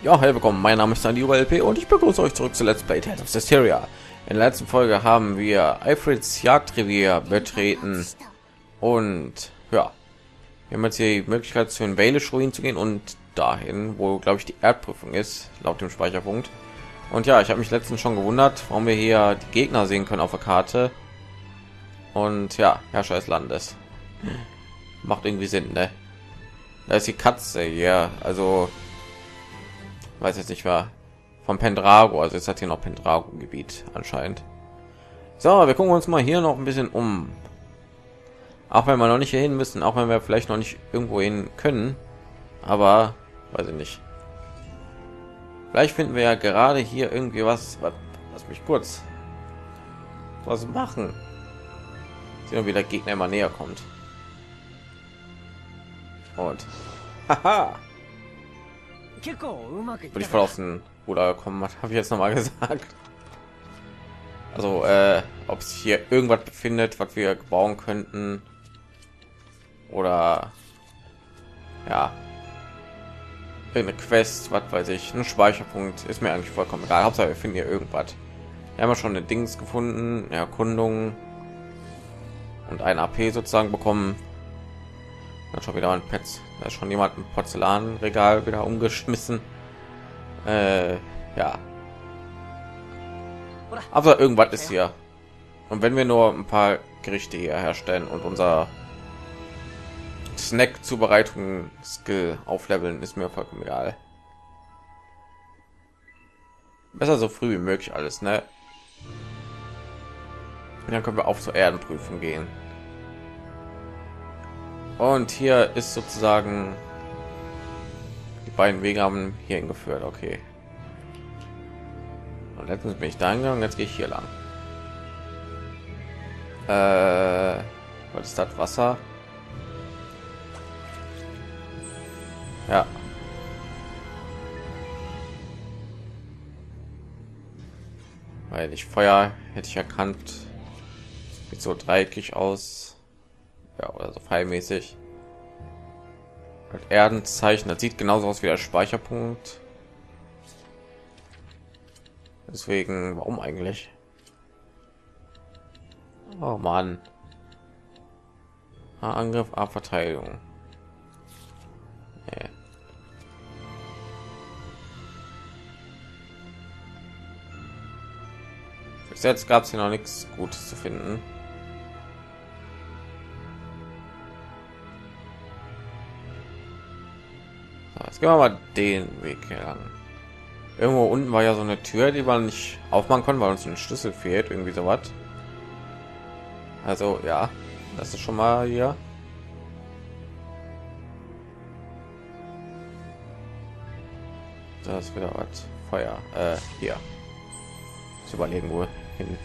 Ja, hey, willkommen. Mein Name ist Sandy LP und ich begrüße euch zurück zu Let's Play Tales of Systeria. In der letzten Folge haben wir Alfreds Jagdrevier betreten und ja, wir haben jetzt die Möglichkeit zu den Baelish Ruinen zu gehen und dahin, wo glaube ich die Erdprüfung ist, laut dem Speicherpunkt. Und ja, ich habe mich letztens schon gewundert, warum wir hier die Gegner sehen können auf der Karte. Und ja, Herrscher des Landes. Macht irgendwie Sinn, ne? Da ist die Katze hier, also weiß jetzt nicht war vom Pendrago, also jetzt hat hier noch Pendrago Gebiet anscheinend. So, wir gucken uns mal hier noch ein bisschen um. Auch wenn wir noch nicht hierhin müssen, auch wenn wir vielleicht noch nicht irgendwo hin können, aber weiß ich nicht. Vielleicht finden wir ja gerade hier irgendwie was. was lass mich kurz was machen. Sehen, wie der Gegner immer näher kommt. Und haha. Bin ich voll aus dem Ruder gekommen, habe ich jetzt noch mal gesagt. Also, äh, ob es hier irgendwas befindet, was wir bauen könnten. Oder ja, eine Quest, was weiß ich, ein Speicherpunkt ist mir eigentlich vollkommen egal. Hauptsache wir finden hier irgendwas. Wir haben ja schon eine Dings gefunden, Erkundung und ein AP sozusagen bekommen. Dann schon wieder ein Pets. Da ist schon jemand ein Porzellanregal wieder umgeschmissen. Äh, ja. Aber irgendwas ist hier. Und wenn wir nur ein paar Gerichte hier herstellen und unser Snack Zubereitung Skill aufleveln, ist mir vollkommen egal. Besser so früh wie möglich alles, ne? Und dann können wir auf zur Erdenprüfung gehen. Und hier ist sozusagen die beiden Wege haben hier hingeführt. Okay. Und letztens bin ich da gegangen, jetzt gehe ich hier lang. Äh, was ist das Wasser? Ja. Weil ich Feuer hätte ich erkannt. Sieht so dreieckig aus ja, oder so pfeilmäßig. Erdenzeichen, das sieht genauso aus wie der Speicherpunkt. Deswegen, warum eigentlich? Oh Mann. Angriff, Abverteidigung. Nee. Bis jetzt gab es hier noch nichts Gutes zu finden. Jetzt gehen wir mal den Weg lang. Irgendwo unten war ja so eine Tür, die man nicht aufmachen konnte, weil uns ein Schlüssel fehlt, irgendwie so was. Also ja, das ist schon mal hier. Das ist wieder was. Feuer. Äh, hier. Ich überlegen wo hin.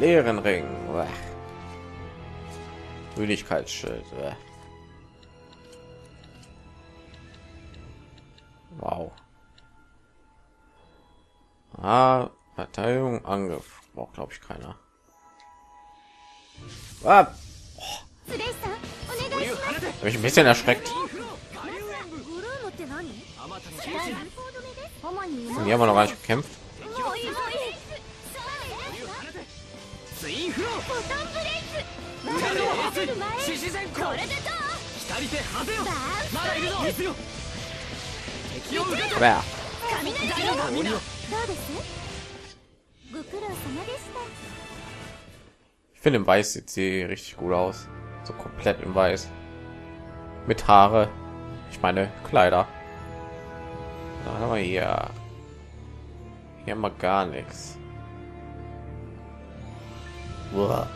Leeren Ring. Müdigkeitsschild. Wow. Ah, Verteidigung, Angriff. Braucht glaube ich keiner. Ah. Oh. Habe ich ein bisschen erschreckt. Und die haben wir noch gar nicht gekämpft. Ich finde im Weiß sieht sie richtig gut aus. So komplett im Weiß. Mit Haare. Ich meine Kleider. Da haben wir hier. Hier haben wir gar nichts. Uah.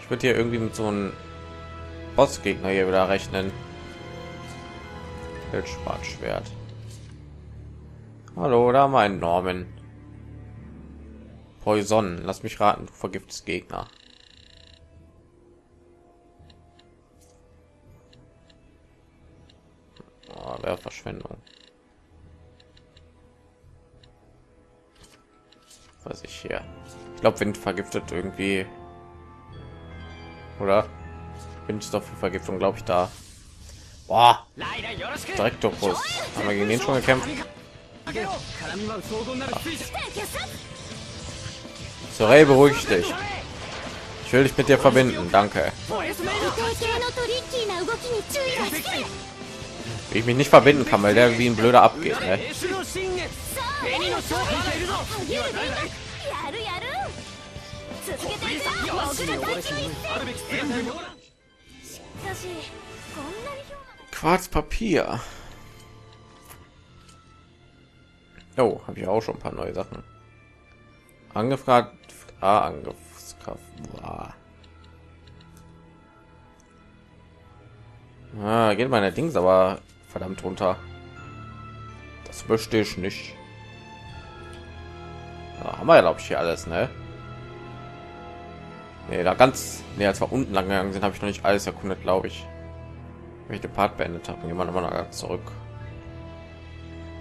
Ich würde hier irgendwie mit so einem Bossgegner hier wieder rechnen. Schwert. Hallo, da mein Norman. Poison, lass mich raten, du vergiftest Gegner. Oh, wäre Verschwendung. Was ich hier. Ich glaube, Wind vergiftet irgendwie Oder? Bin ich doch für Vergiftung, glaube ich, da. Boah. Direktopus. Haben wir gegen den schon gekämpft? Sorey, beruhig dich. Ich will dich mit dir verbinden, danke. Wie ich mich nicht verbinden kann, weil der wie ein blöder abgeht. Ne? Quarzpapier. Oh, habe ich auch schon ein paar neue Sachen. Angefragt, ah, angefragt. Ah, geht meine Dings aber verdammt runter. Das möchte ich nicht. Ja, haben wir glaube ich hier alles, ne? Nee, da ganz, nee, als wir unten lang gegangen sind, habe ich noch nicht alles erkundet, glaube ich. Wenn ich den Part beendet habe, gehen wir nochmal zurück.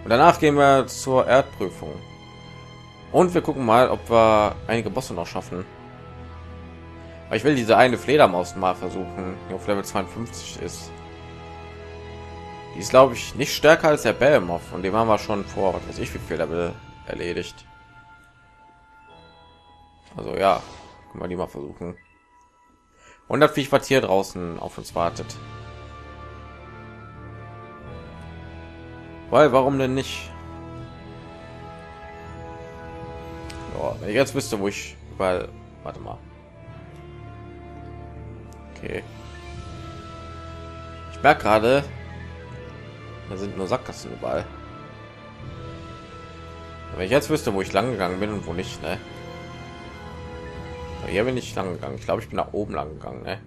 Und danach gehen wir zur Erdprüfung. Und wir gucken mal, ob wir einige Bosse noch schaffen. Aber ich will diese eine Fledermaus mal versuchen, die auf Level 52 ist. Die ist, glaube ich, nicht stärker als der Belmoff. Und dem haben wir schon vor, was weiß ich, wie viel Level erledigt. Also ja, wir die mal versuchen. Und das Viech, was hier draußen auf uns wartet. Weil, warum denn nicht? Ja, wenn ich jetzt wüsste, wo ich, weil, warte mal. Okay. Ich merke gerade, da sind nur Sackgassen überall. Wenn ich jetzt wüsste, wo ich lang gegangen bin und wo nicht, ne? Hier bin ich lang gegangen. Ich glaube, ich bin nach oben lang gegangen, ne?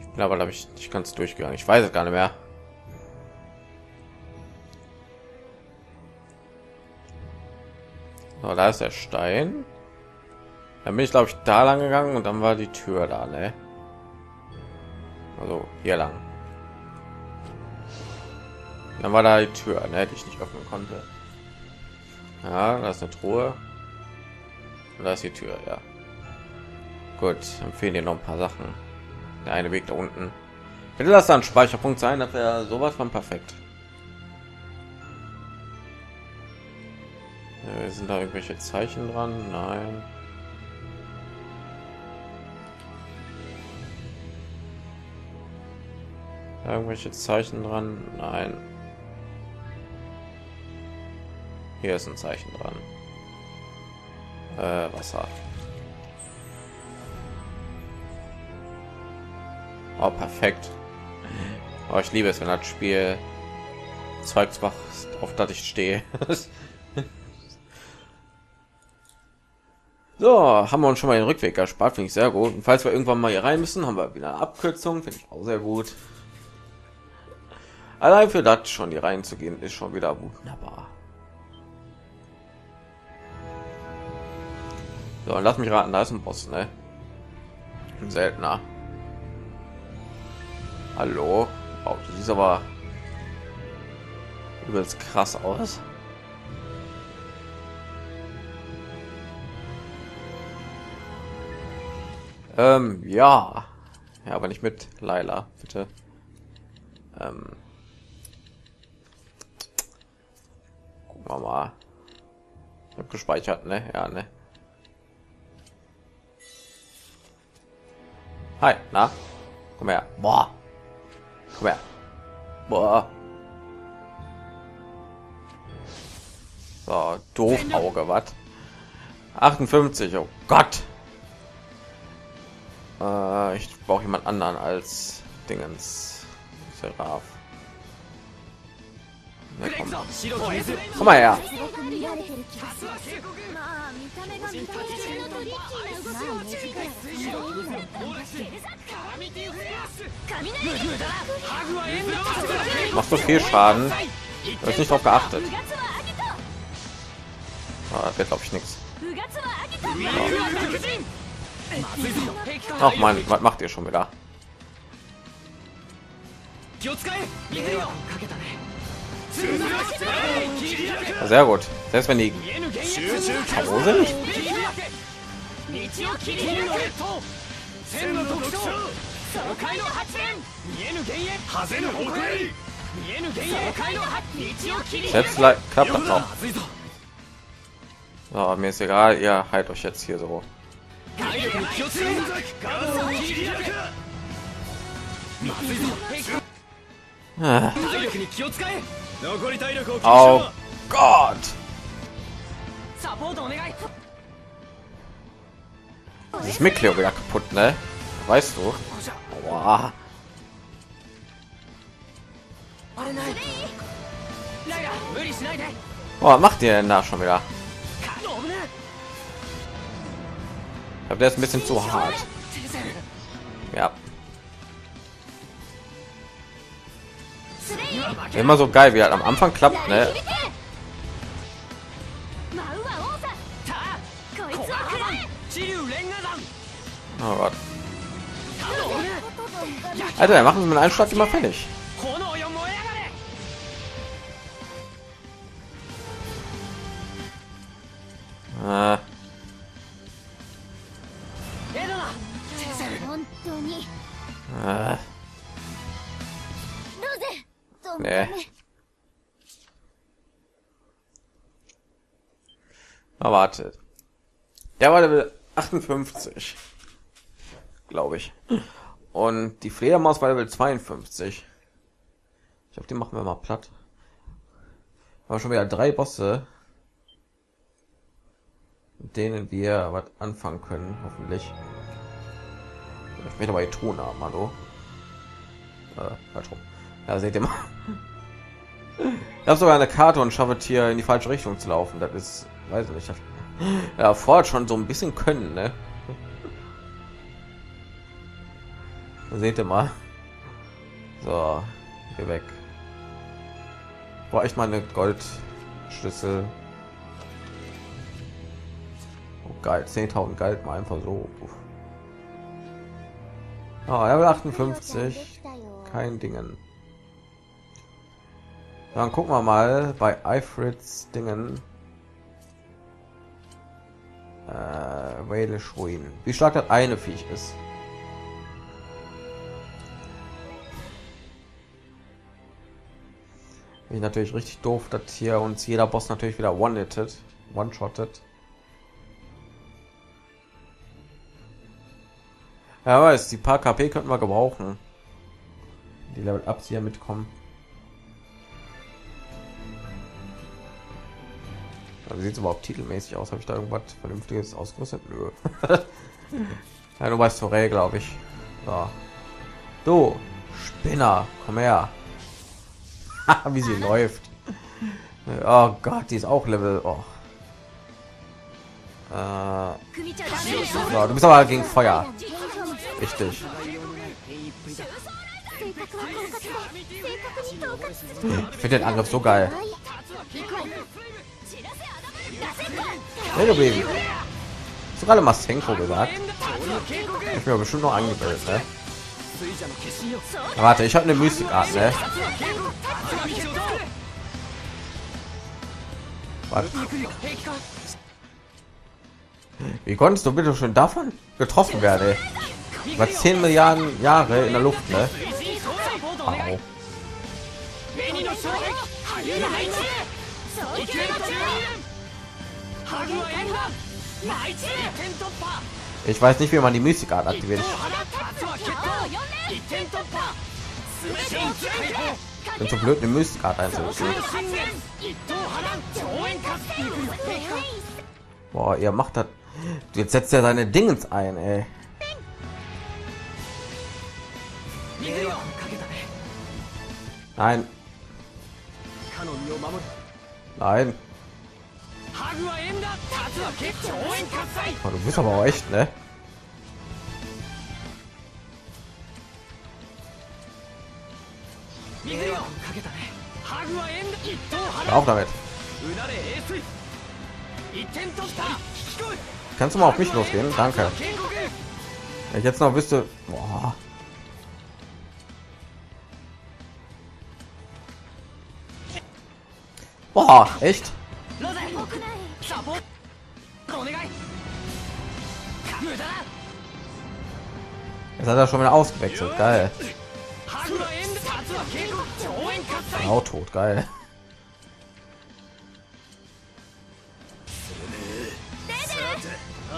Ich bin aber, glaube ich, nicht ganz durchgegangen. Ich weiß es gar nicht mehr. So, da ist der Stein. Dann bin ich glaube ich da lang gegangen und dann war die Tür da, ne? Also hier lang. Dann war da die Tür, ne, die ich nicht öffnen konnte. Ja, da ist eine Truhe. Und da ist die Tür, ja. Gut, dann fehlen dir noch ein paar Sachen. Der eine Weg da unten. Bitte lass da ein Speicherpunkt sein, das wäre sowas von perfekt. Ja, sind da irgendwelche Zeichen dran? Nein. Irgendwelche Zeichen dran? Nein. Hier ist ein Zeichen dran. Äh, Wasser. Oh, perfekt. Oh, ich liebe es, wenn das Spiel Zeugs macht, auf das ich stehe. so, haben wir uns schon mal den Rückweg erspart, finde ich sehr gut. Und falls wir irgendwann mal hier rein müssen, haben wir wieder Abkürzung, finde ich auch sehr gut. Allein für das schon hier reinzugehen, ist schon wieder wunderbar. So, lass mich raten, da ist ein Boss, ne? Ein seltener. Hallo? Oh, du siehst aber übelst krass aus. Ähm, ja. Ja, aber nicht mit Laila, bitte. Ähm, gucken wir mal. Ich habe gespeichert, ne? Ja, ne? Hi, na? Komm her. Boah. Komm her. Boah. So, doof Auge, was? 58, oh Gott. Äh, ich brauche jemand anderen als Dingens. Seraph. Na, komm. komm mal her. Machst du viel Schaden? Du hast nicht darauf geachtet. Ah, wird glaube ich nichts. Ach man, was macht ihr schon wieder? Sehr gut. Selbst wenn die K.O. sind. 道を切り開けと千の特徴爽快の発電見え sehr gut. Selbst wenn die Karose nicht. Selbst klappt das auch. So, mir ist egal, ihr halt euch jetzt hier so. Ah. oh, oh Gott! Dieses Mikleo wieder kaputt, ne? Weißt du? Boah. Boah, macht ihr denn da schon wieder? Ich glaube, der ist ein bisschen zu hart. Ja. Immer so geil, wie halt am Anfang klappt, ne? Oh Gott. Alter, machen mit einem Schlag immer fertig. Ah. Level 58. Glaube ich. Und die Fledermaus war Level 52. Ich glaube, die machen wir mal platt. Aber schon wieder drei Bosse, mit denen wir was anfangen können, hoffentlich. Ich möchte aber Ton haben, hallo. Äh. Ja, seht ihr mal. Ich habe sogar eine Karte und schaffe hier in die falsche Richtung zu laufen. Das ist, weiß ich nicht. Das, ja, fordert schon so ein bisschen können, ne? Seht ihr mal. So, hier weg. War echt mal eine Goldschlüssel. Oh, geil, 10.000 galt mal einfach so. Ah, Level 58. Kein Dingen. Dann gucken wir mal bei Ifrits Dingen. Äh, Walish Ruin. Wie stark das eine Viech ist. Ich natürlich richtig doof, dass hier uns jeder Boss natürlich wieder one-hitted, one-shotted. Ja, weiß, die paar KP könnten wir gebrauchen. Die Level Ups hier mitkommen. Also Wie sieht es überhaupt titelmäßig aus? Habe ich da irgendwas Vernünftiges ausgerüstet? Nö. ja, du weißt Forel, glaube ich. Ja. Du, Spinner, komm her. Wie sie läuft. Oh Gott, die ist auch Level. Oh. Äh. Du bist aber halt gegen Feuer. Richtig. Ich finde den Angriff so geil. Schnell geblieben. Hast gerade Masenko gesagt? Ich bin bestimmt noch angebildet, ne? Warte, ich habe eine Mystikart, ne? Warte. Wie konntest du bitte schon davon getroffen werden? Über 10 Milliarden Jahre in der Luft, ne? Au. Ich weiß nicht, wie man die Mystikart aktiviert. Ich bin so blöd, eine Mystikart einzusetzen. Boah, ihr macht das. Jetzt setzt er seine Dingens ein, ey. Nein. Nein. Boah, oh, du bist aber auch echt, ne? Hör auf damit. Kannst du mal auf mich losgehen? Danke. Wenn ich jetzt noch wüsste... Boah. Boah, echt? ロゼ良くないサポートお願い無駄だ Jetzt hat er schon wieder ausgewechselt. Geil. ハグはエンドタツは警告超円喝采 Auch tot. Geil.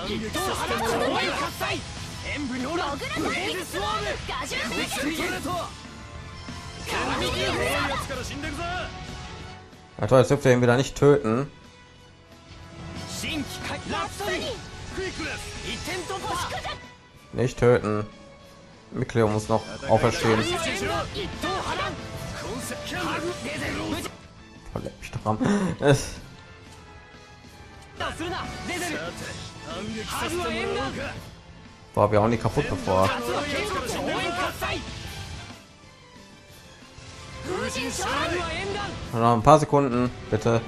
一等花超円喝采演武両乱ブレイズスワームガジュクイックリゲットカラミティフェア Ja, toll, jetzt dürft ihr ihn wieder nicht töten. Nicht töten. Mikleo muss noch auferstehen. Verlepp mich. War wir auch nicht kaputt bevor. Noch ein paar Sekunden, bitte.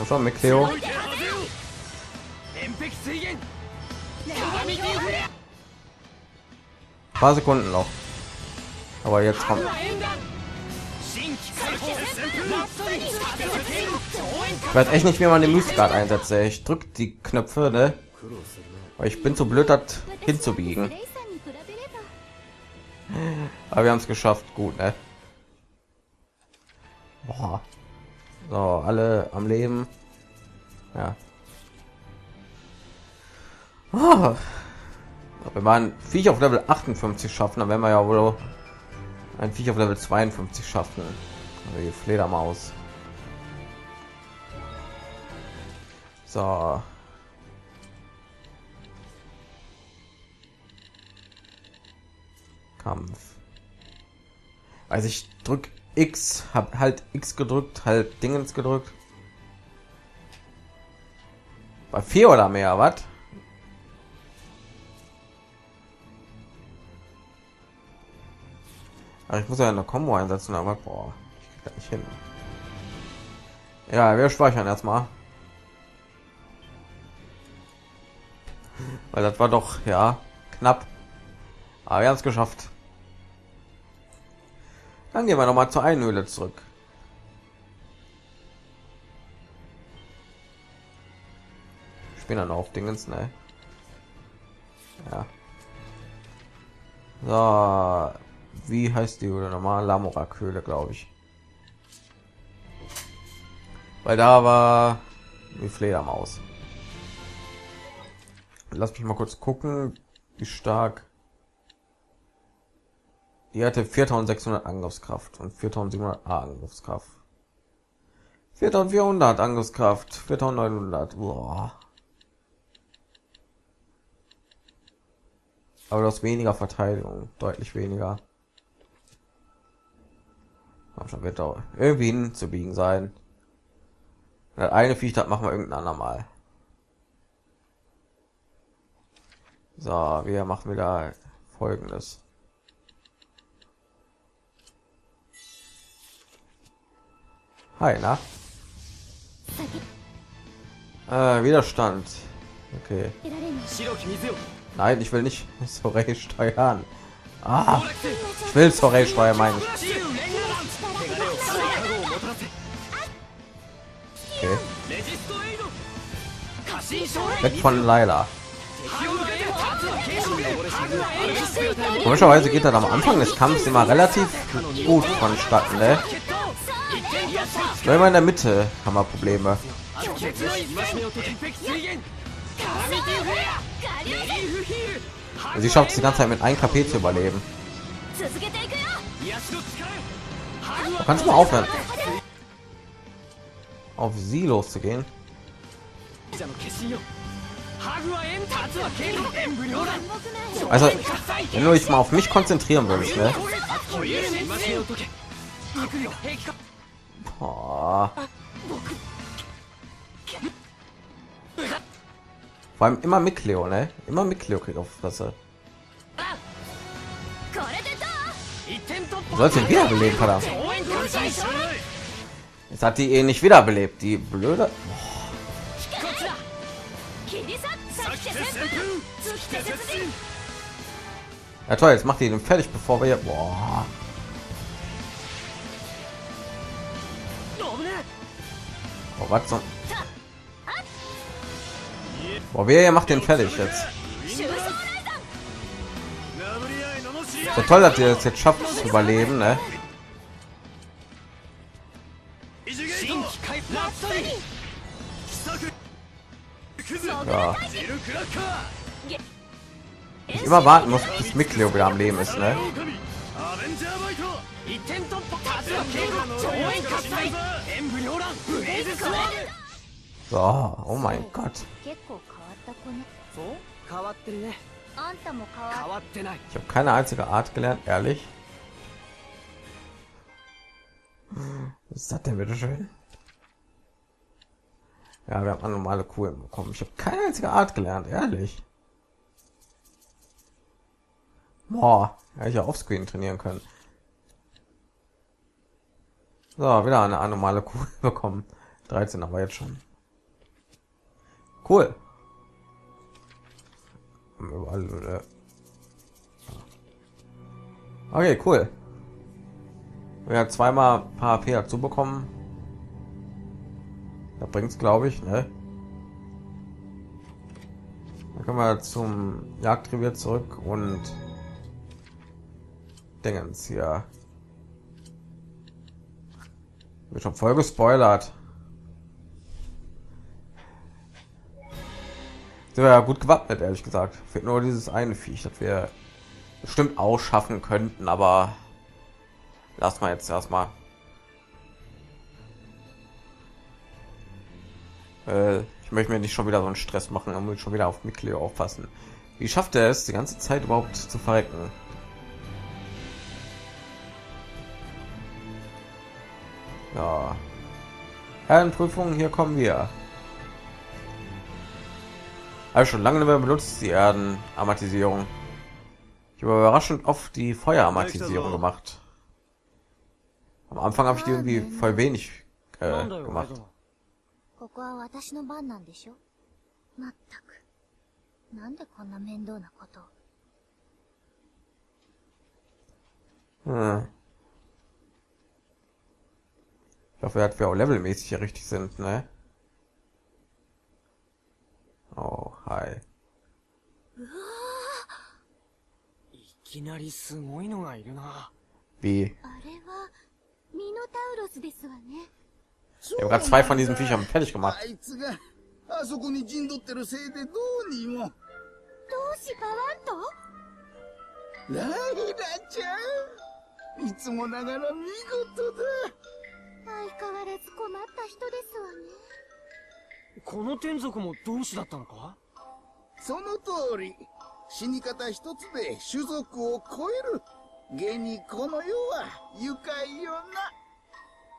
Also mit Cleo. Paar Sekunden noch. Aber jetzt kommt. Ich weiß echt nicht, wie man den Move gerade einsetzt. Ich drück die Knöpfe, ne? Aber ich bin zu blöd, das hinzubiegen. Aber wir haben es geschafft, gut, ne? Boah. So, alle am Leben. Ja. Ah. Wenn wir ein Viech auf Level 58 schaffen, dann werden wir ja wohl ein Viech auf Level 52 schaffen. Also die Fledermaus. So. Kampf. Also ich drück X, hab halt X gedrückt, halt Dingens gedrückt. Bei vier oder mehr, was? Ich muss ja eine Combo einsetzen, aber boah, ich krieg nicht hin. Ja, wir speichern erstmal. Weil das war doch ja knapp. Aber wir haben es geschafft. Dann gehen wir noch mal zur Einhöhle zurück. Ich bin dann auf Dingens, ne? Ja. So, wie heißt die Höhle nochmal? Lamorak Höhle, glaube ich. Weil da war die Fledermaus. Lass mich mal kurz gucken, wie stark. Die hatte 4600 Angriffskraft und 4700 Angriffskraft. 4400 Angriffskraft, 4900. Boah. Aber du hast weniger Verteidigung, deutlich weniger. Komm schon, wird doch irgendwie hinzubiegen sein. Das eine Viech, das machen wir irgendein andermal. So, wir machen wieder folgendes. Hi, na? Äh, Widerstand. Okay. Nein, ich will nicht Sorei steuern. Ah, ich will Sorei steuern, meine ich. Okay. Weg von Leila. Komischerweise geht dann am Anfang des Kampfes immer relativ gut vonstatten, ne? Weil wir in der Mitte haben wir Probleme. Sie schafft es die ganze Zeit mit einem KP zu überleben. Du kannst mal aufhören, auf sie loszugehen. Also, wenn du dich mal auf mich konzentrieren würdest, ne? Oh. Vor allem immer mit Cleo, ne? Immer mit Cleo kriegt auf Fresse. Sollte wieder beleben, Kader. Jetzt hat die eh nicht wiederbelebt, die blöde. Oh. Ja toll, jetzt macht die den fertig, bevor wir hier... Boah. Oh, was soll... Boah, wer macht den fertig jetzt? So toll, dass ihr das jetzt schafft zu überleben, ne? Ja. Ich immer warten muss, bis Mikleo wieder am Leben ist, ne? 一点突破竜は警護超円喝采演武両乱ブレイズスワーム So, oh mein Gott. 結構変わった子ねそう変わってるねあんたも変わ変わってない Ich habe keine einzige Art gelernt, ehrlich. Was ist das denn bitte schön? Ja, wir haben eine normale Kuh bekommen. Ich habe keine einzige Art gelernt, ehrlich. Boah, hätte ich ja offscreen trainieren können. So, wieder eine anormale Kuh bekommen. 13 aber jetzt schon. Cool. Überall, Okay, cool. Haben zweimal paar AP dazu bekommen. Da bringt's, glaube ich, ne? Dann können wir zum Jagdrevier zurück und Dingens hier. Wird schon voll gespoilert. Sind wir ja gut gewappnet, ehrlich gesagt. Fehlt nur dieses eine Viech, das wir bestimmt ausschaffen könnten, aber lass mal jetzt erstmal. Äh, ich möchte mir nicht schon wieder so einen Stress machen, und schon wieder auf Mikleo aufpassen. Wie schafft er es, die ganze Zeit überhaupt zu verrecken? Ja. Herrenprüfung, hier kommen wir. Also schon lange nicht mehr benutzt die Erdenarmatisierung. Ich habe überraschend oft die Feuerarmatisierung gemacht. Am Anfang habe ich die irgendwie voll wenig äh, なんだよ gemacht. カイドここは私の番なんでしょまったくなんでこんな面倒なことを Hm. Ich hoffe, dass wir auch levelmäßig hier richtig sind, ne? Oh, hi. いきなりすごいのがいるな Wie? あれはミノタウロスですわね Wir haben gerade zwei von diesen Viechern fertig gemacht. あいつがあそこに陣取ってるせいでどうにもどうしパワンとライラちゃんいつもながら見事だ 相変わらず困った人ですわね。この天族も同志だったのか？その通り。死に方一つで種族を超える。現にこの世は愉快よな。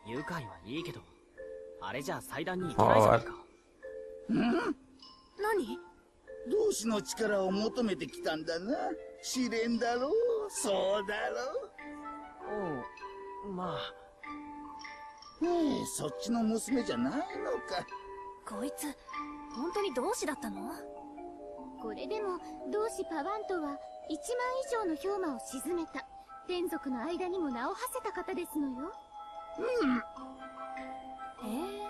愉快はいいけどあれじゃ祭壇に行けないじゃないか。何？同志の力を求めてきたんだな。試練だろう。そうだろおうまあうねえそっちの娘じゃないのか。こいつ本当に同志だったの？これでも同志パワントは1万以上の氷魔を沈めた。天族の間にも名を馳せた方ですのよ。へえ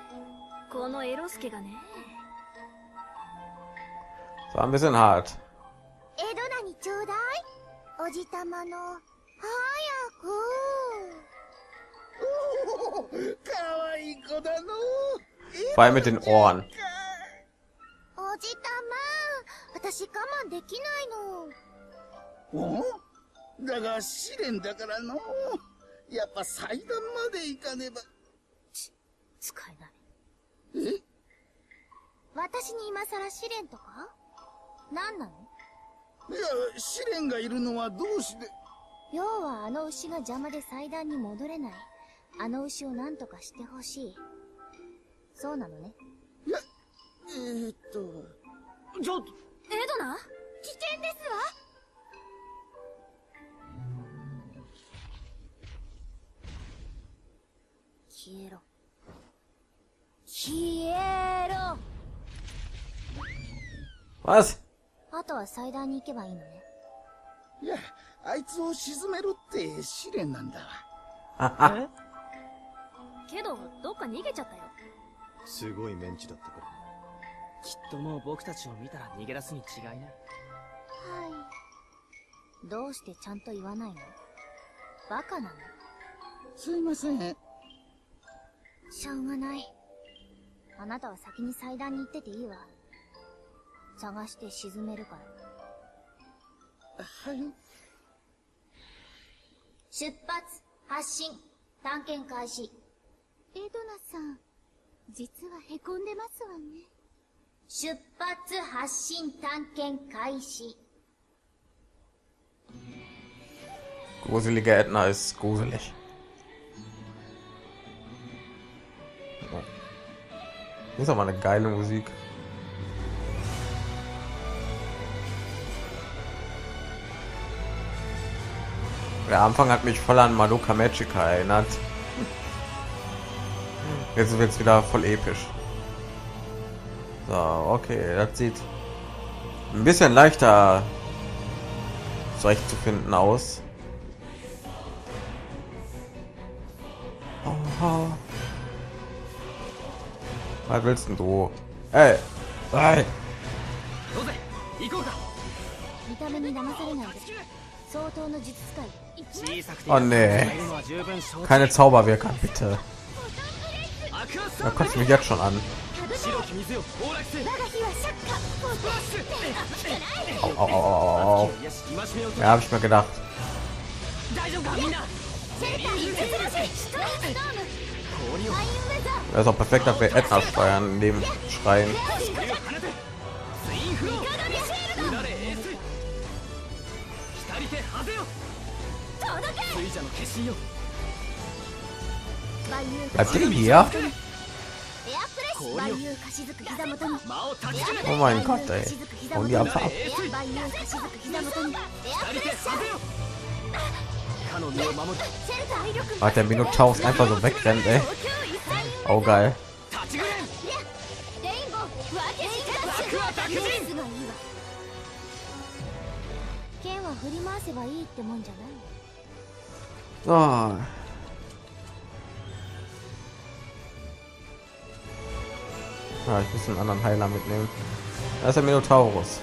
このエロスケがね。Das war ein bisschen hart. エドナにちょうだい。おじたまの早く Vor allem mit den Ohren. おじたま私我慢できないの。おだが試練だからのやっぱ祭壇まで行かねば。使えない。え？私に今さら試練とか？何なの？いや試練がいるのはどうして要はあの牛が邪魔で祭壇に戻れないあの牛を何とかしてほしい。そうなのね。いやえー、っとちょっとエドナ？危険ですわ。消えろ。消えろ。Was? あとは祭壇に行けばいいのね。いやあいつを沈めるって試練なんだわ。あけどどっか逃げちゃったよ。すごいメンチだったからきっともう僕たちを見たら逃げ出すに違いない。はい。どうしてちゃんと言わないの？バカなの？すいません。しょうがない。あなたは先に祭壇に行ってていいわ。探して沈めるから。はい。出発発進探検開始エドナさん実はへこんでますわね出発発進探検開始 gruselige Edna ist gruselig. Oh. Das ist aber eine geile Musik. Der Anfang hat mich voll an Madoka Magica erinnert. Jetzt wird es wieder voll episch. So, okay, das sieht ein bisschen leichter zurechtzufinden aus. Oha. Was willst denn du? Ey! Ey! どうぜ行こうか見た目に騙されないで相当の術使い小さくて Oh nee. 使えるのは十分承知 Keine Zauberwirker, bitte. Da kotzt mich jetzt schon an. Au, au, au, ja, habe ich mir gedacht. Das ist auch perfekt dafür Edna steuern neben schreien. Bleibt ihr hier? Oh mein Gott, ey. Und die Abfahrt. Hat der Minotaurus einfach so wegrennt, ey. Oh geil. Oh. Ja, ich muss einen anderen Heiler mitnehmen. Das ist der Minotaurus.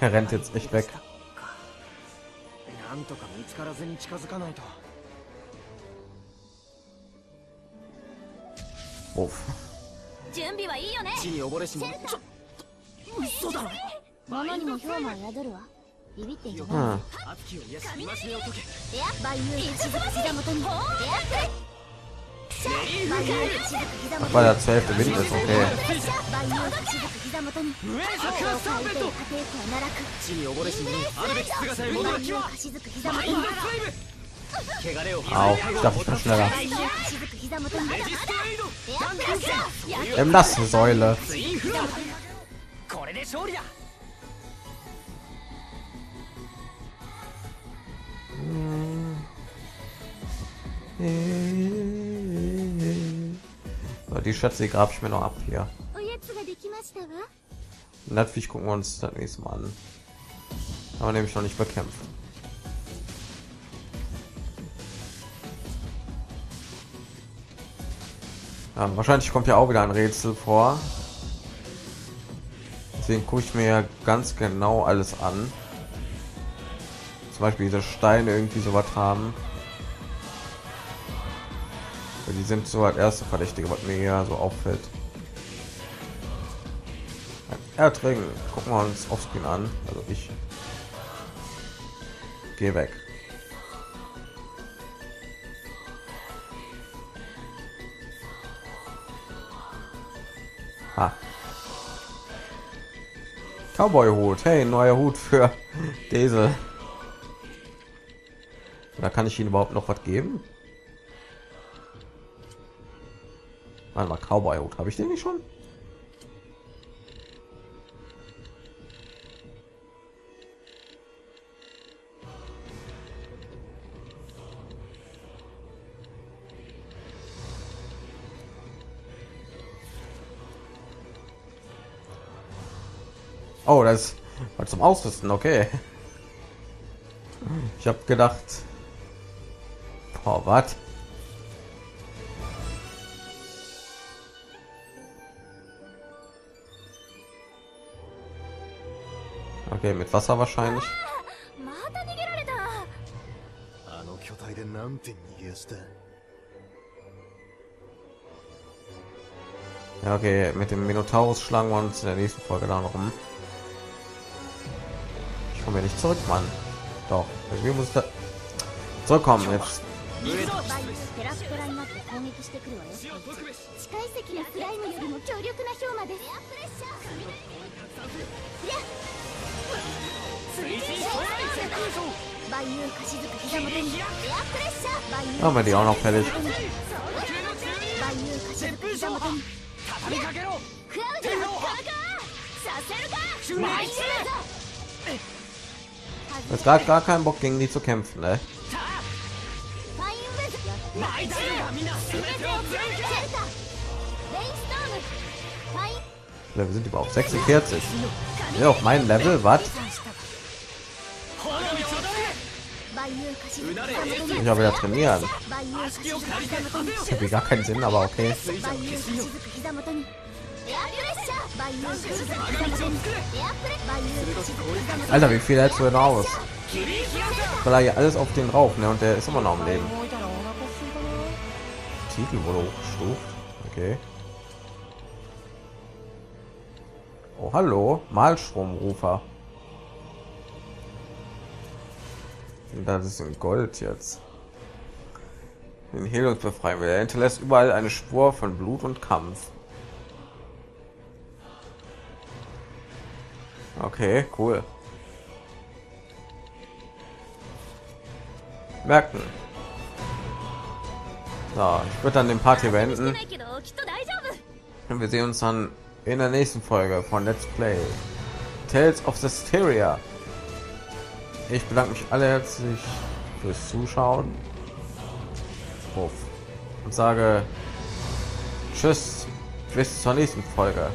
Er rennt jetzt echt weg. Uff. Hm. Ah. Hm. Ach, der zwölfte Wind ist, okay. Auch ich dachte, ich bin schneller. Ähm, das Säule. Hm. hm die Schätze die grab ich mir noch ab hier. Natürlich gucken wir uns das nächste Mal an. Aber nämlich noch nicht bekämpft. Ja, wahrscheinlich kommt ja auch wieder ein Rätsel vor. Deswegen gucke ich mir ganz genau alles an. Zum Beispiel diese Steine irgendwie so was haben. Die sind so als erste Verdächtige, was mir ja so auffällt. Erträgen. Gucken wir uns Offscreen an. Also ich. Geh weg. Ha. Cowboy-Hut. Hey, neuer Hut für Diesel. Da kann ich Ihnen überhaupt noch was geben? Warte mal, Cowboy-Hut. Habe ich den nicht schon? Oh, das zum Ausrüsten, okay. Ich habe gedacht, boah, was? Okay, mit Wasser wahrscheinlich. また逃げられたあの巨体でなんて逃げやした Ja, okay, mit dem Minotaurus schlagen wir uns in der nächsten Folge dann rum. Ich komme ja nicht zurück, Mann. Doch, irgendwie muss da zurückkommen jetzt. バイペラストラになって攻撃してくるわよ地下遺跡やスライムよりも強力な氷馬です Oh, wenn die auch noch fertig. Es gab gar keinen Bock gegen die zu kämpfen, ne? Level sind überhaupt 46. Ja, auf mein Level, was? Ich habe ja trainieren. Das hat gar keinen Sinn, aber okay. Alter, wie viel hältst du denn aus? Vielleicht alles auf den rauf, ne? Und der ist immer noch am Leben. Titel wurde hochgestuft. Okay. Oh, hallo, Malstromrufer. Das ist ein Gold jetzt. Den Helios befreien wir. Er hinterlässt überall eine Spur von Blut und Kampf. Okay, cool. Merken. So, ich würde dann den Party beenden. Und wir sehen uns dann in der nächsten Folge von Let's Play Tales of the Styria. Ich bedanke mich alle herzlich fürs Zuschauen und sage Tschüss, bis zur nächsten Folge.